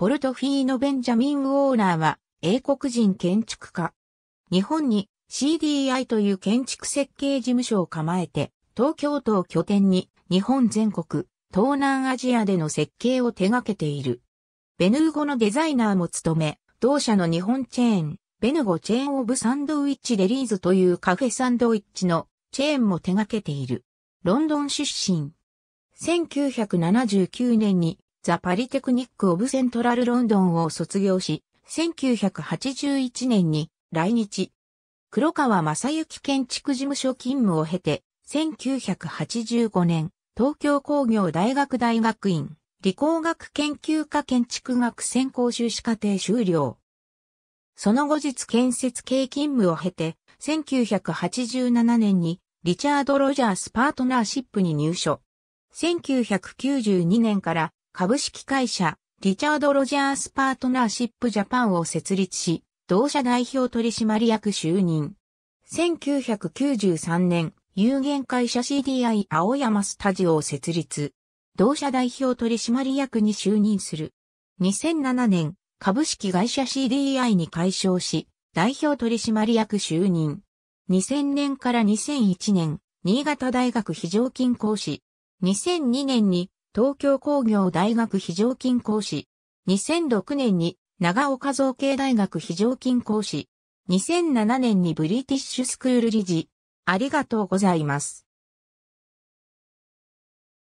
ポルトフィーノ・ベンジャミン・ウォーナーは英国人建築家。日本に CDI という建築設計事務所を構えて、東京都を拠点に日本全国、東南アジアでの設計を手掛けている。ベヌーゴのデザイナーも務め、同社の日本チェーン、ベヌゴチェーンオブサンドウィッチデリーズというカフェサンドウィッチのチェーンも手掛けている。ロンドン出身。1979年にザ・パリテクニック・オブ・セントラル・ロンドンを卒業し、1981年に来日。黒川正幸建築事務所勤務を経て、1985年、東京工業大学大学院、理工学研究科建築学専攻修士課程修了。その後日建設系勤務を経て、1987年にリチャード・ロジャースパートナーシップに入所。1992年から株式会社リチャード・ロジャースパートナーシップジャパンを設立し、同社代表取締役就任。1993年、有限会社 CDI 青山スタジオを設立。同社代表取締役に就任する。2007年、株式会社 CDI に改称し、代表取締役就任。2000年から2001年、新潟大学非常勤講師。2002年に東京工業大学非常勤講師。2006年に長岡造形大学非常勤講師。2007年にブリティッシュスクール理事。ありがとうございます。